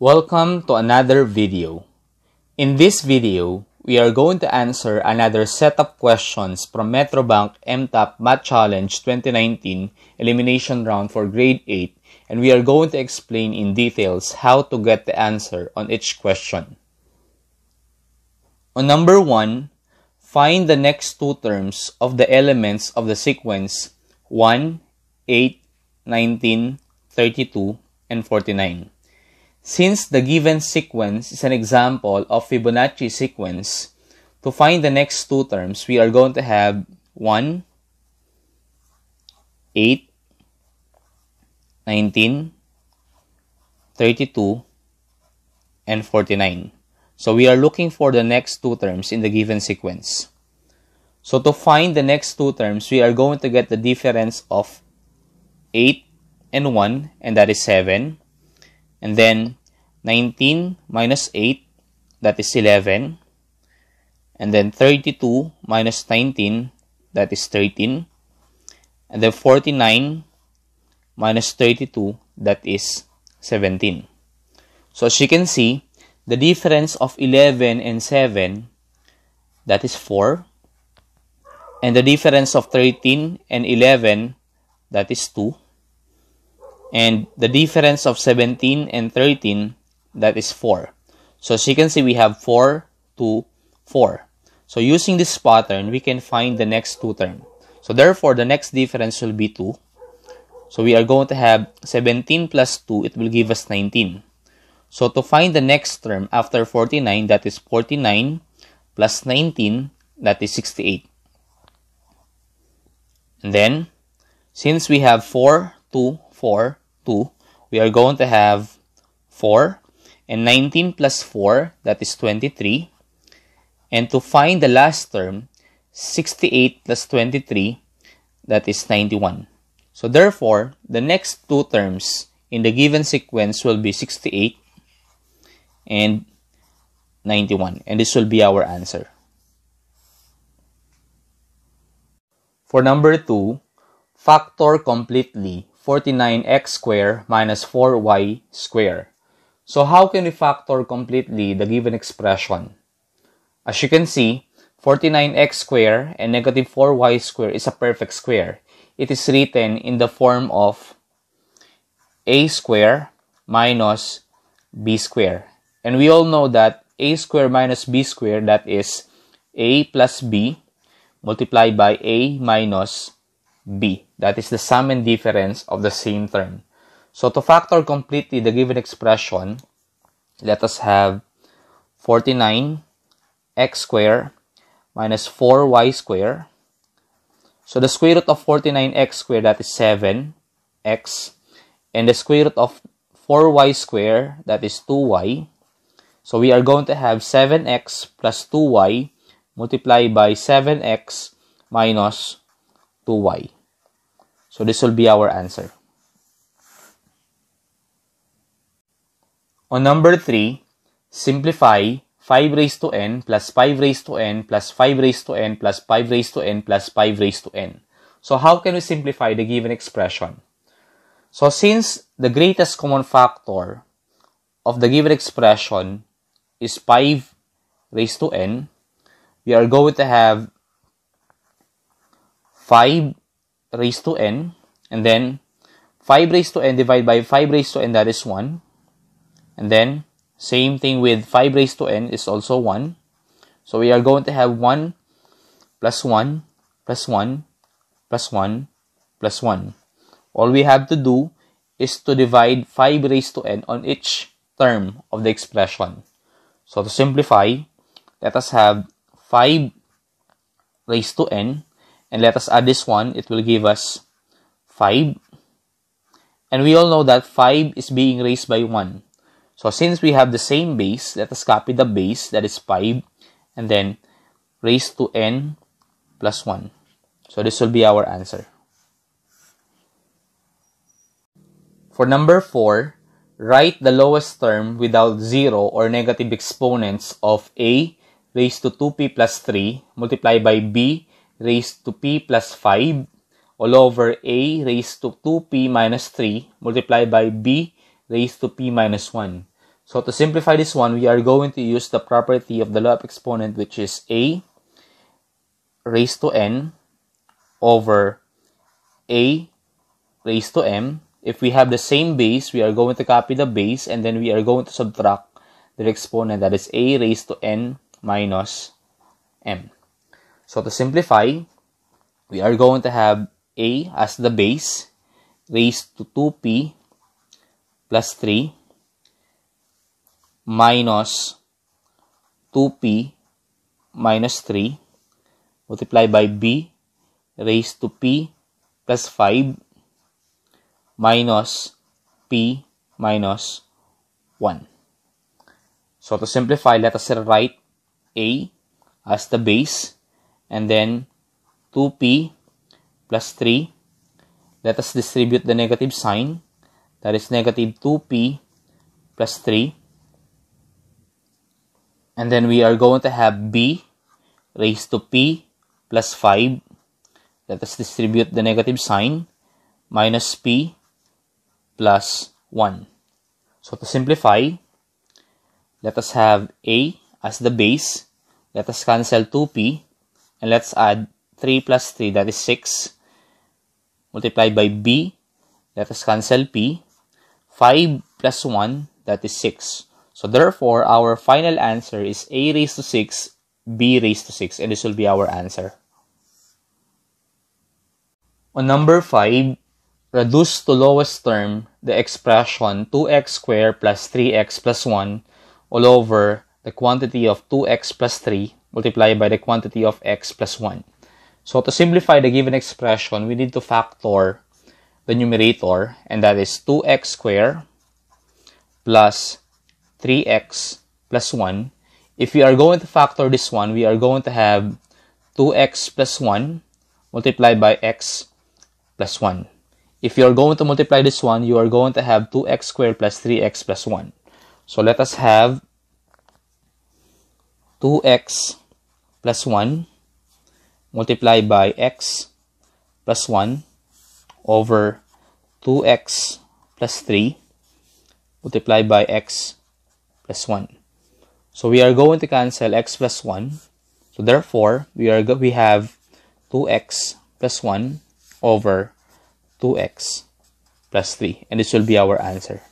Welcome to another video. In this video, we are going to answer another set of questions from Metrobank MTAP Math Challenge 2019 Elimination Round for Grade 8 and we are going to explain in details how to get the answer on each question. On number 1, find the next two terms of the elements of the sequence 1, 8, 19, 32, and 49. Since the given sequence is an example of Fibonacci sequence, to find the next two terms, we are going to have 1, 8, 19, 32, and 49. So we are looking for the next two terms in the given sequence. So to find the next two terms, we are going to get the difference of 8 and 1, and that is 7. And then 19 minus 8, that is 11. And then 32 minus 19, that is 13. And then 49 minus 32, that is 17. So as you can see, the difference of 11 and 7, that is 4. And the difference of 13 and 11, that is 2. And the difference of 17 and 13, that is 4. So as you can see, we have 4, 2, 4. So using this pattern, we can find the next two term. So therefore, the next difference will be 2. So we are going to have 17 plus 2, it will give us 19. So to find the next term after 49, that is 49 plus 19, that is 68. And then, since we have 4, 2, 4, 2, we are going to have 4 and 19 plus 4, that is 23. And to find the last term, 68 plus 23, that is 91. So therefore, the next two terms in the given sequence will be 68 and 91. And this will be our answer. For number 2, factor completely 49x squared minus 4y squared. So how can we factor completely the given expression? As you can see, 49x squared and negative 4y squared is a perfect square. It is written in the form of a squared minus b squared. And we all know that a squared minus b squared, that is a plus b multiplied by a minus b. That is the sum and difference of the same term. So to factor completely the given expression, let us have 49x squared minus 4y squared. So the square root of 49x squared, that is 7x. And the square root of 4y squared, that is 2y. So we are going to have 7x plus 2y multiplied by 7x minus 2y. So this will be our answer. On number 3, simplify 5 raised to n plus 5 raised to n plus 5 raised to n plus 5 raised to n plus 5 raised to n. So how can we simplify the given expression? So since the greatest common factor of the given expression is 5 raised to n, we are going to have 5 raised to n, and then 5 raised to n divided by 5 raised to n, that is 1. And then, same thing with 5 raised to n is also 1. So we are going to have 1 plus 1 plus 1 plus 1 plus 1. All we have to do is to divide 5 raised to n on each term of the expression. So to simplify, let us have 5 raised to n and let us add this one, it will give us 5. And we all know that 5 is being raised by 1. So since we have the same base, let us copy the base, that is 5, and then raise to n plus 1. So this will be our answer. For number 4, write the lowest term without 0 or negative exponents of a raised to 2p plus 3 multiplied by b raised to p plus 5 all over a raised to 2p minus 3 multiplied by b raised to p minus 1. So to simplify this one, we are going to use the property of the law of exponent which is a raised to n over a raised to m. If we have the same base, we are going to copy the base and then we are going to subtract the exponent that is a raised to n minus m. So to simplify, we are going to have a as the base raised to 2p plus 3 minus 2p minus 3 multiplied by b raised to p plus 5 minus p minus 1. So to simplify, let us write a as the base and then 2p plus 3. Let us distribute the negative sign. That is negative 2p plus 3. And then we are going to have b raised to p plus 5. Let us distribute the negative sign minus p plus 1. So to simplify, let us have a as the base. Let us cancel 2p and let's add 3 plus 3 that is 6 multiplied by b let us cancel p. 5 plus 1 that is 6 so therefore our final answer is a raised to 6 b raised to 6 and this will be our answer. On number 5 reduce to lowest term the expression 2x squared plus 3x plus 1 all over the quantity of 2x plus 3 multiplied by the quantity of x plus 1. So to simplify the given expression, we need to factor the numerator, and that is 2x squared plus 3x plus 1. If we are going to factor this one, we are going to have 2x plus 1 multiplied by x plus 1. If you are going to multiply this one, you are going to have 2x squared plus 3x plus 1. So let us have 2x plus 1 multiplied by x plus 1 over 2x plus 3 multiplied by x plus 1. So we are going to cancel x plus 1. So therefore, we are we have 2x plus 1 over 2x plus 3. And this will be our answer.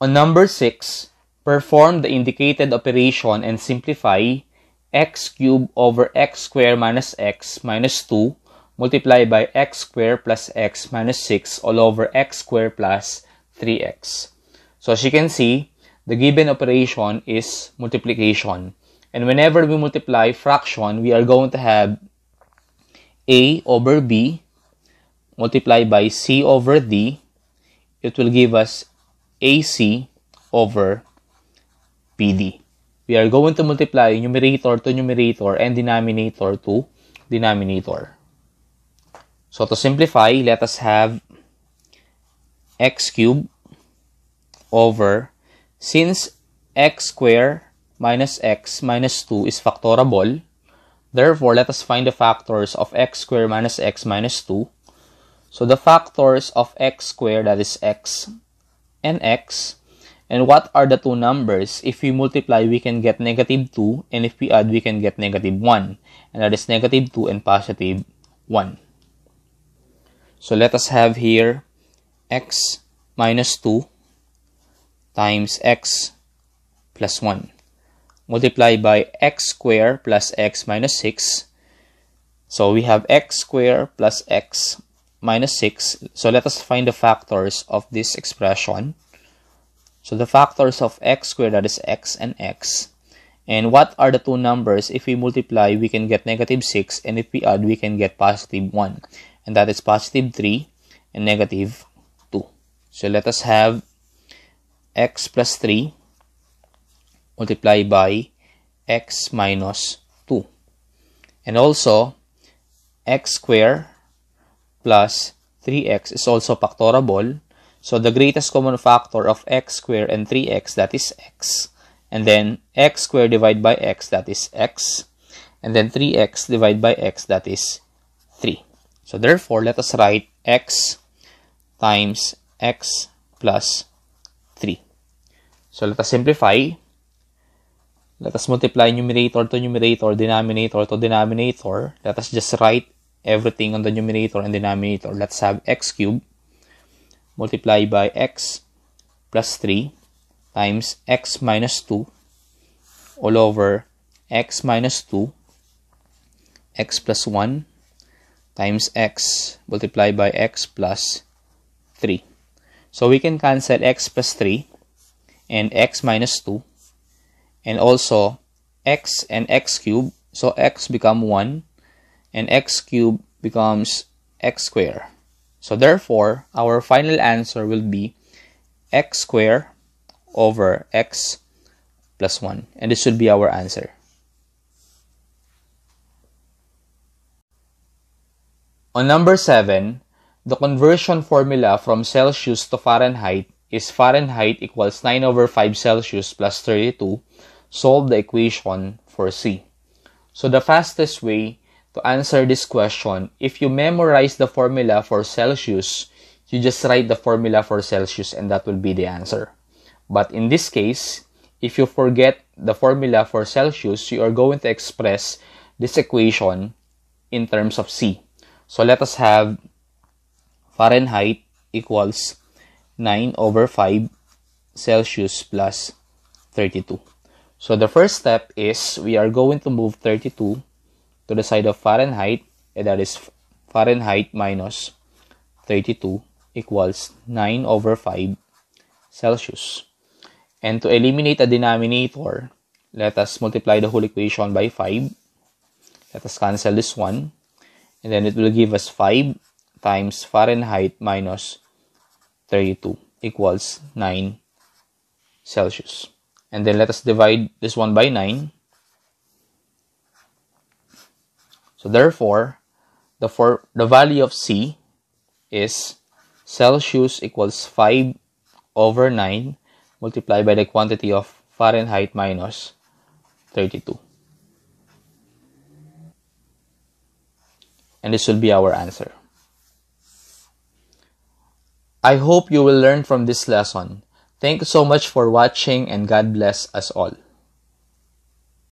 On number 6, perform the indicated operation and simplify x cubed over x squared minus x minus 2 multiplied by x squared plus x minus 6 all over x squared plus 3x. So as you can see, the given operation is multiplication. And whenever we multiply fraction, we are going to have a over b multiplied by c over d. It will give us ac over bd. We are going to multiply numerator to numerator and denominator to denominator. So to simplify, let us have x cubed over, since x squared minus x minus 2 is factorable, therefore let us find the factors of x squared minus x minus 2. So the factors of x squared, that is x and x, and what are the two numbers? If we multiply, we can get negative 2. And if we add, we can get negative 1. And that is negative 2 and positive 1. So let us have here x minus 2 times x plus 1 multiplied by x squared plus x minus 6. So we have x squared plus x minus 6. So let us find the factors of this expression. So the factors of x squared, that is x and x. And what are the two numbers? If we multiply, we can get negative 6. And if we add, we can get positive 1. And that is positive 3 and negative 2. So let us have x plus 3 multiplied by x minus 2. And also, x squared plus 3x is also factorable. So the greatest common factor of x squared and 3x, that is x. And then x squared divided by x, that is x. And then 3x divided by x, that is 3. So therefore, let us write x times x plus 3. So let us simplify. Let us multiply numerator to numerator, denominator to denominator. Let us just write everything on the numerator and denominator. Let's have x cubed multiplied by x plus 3 times x minus 2 all over x minus 2 x plus 1 times x multiplied by x plus 3. So we can cancel x plus 3 and x minus 2 and also x and x cube. So x become 1 and x cube becomes x square. So therefore, our final answer will be x square over x plus 1. And this should be our answer. On number 7, the conversion formula from Celsius to Fahrenheit is Fahrenheit equals 9 over 5 Celsius plus 32. Solve the equation for C. So the fastest way to answer this question, if you memorize the formula for Celsius, you just write the formula for Celsius and that will be the answer. But in this case, if you forget the formula for Celsius, you are going to express this equation in terms of C. So let us have Fahrenheit equals 9 over 5 Celsius plus 32. So the first step is we are going to move 32 to the side of Fahrenheit and that is Fahrenheit minus 32 equals 9 over 5 Celsius. And to eliminate a denominator, let us multiply the whole equation by 5. Let us cancel this one. And then it will give us 5 times Fahrenheit minus 32 equals 9 Celsius. And then let us divide this one by 9. So therefore, the, for, the value of C is Celsius equals 5 over 9 multiplied by the quantity of Fahrenheit minus 32. and this will be our answer. I hope you will learn from this lesson. Thank you so much for watching and God bless us all.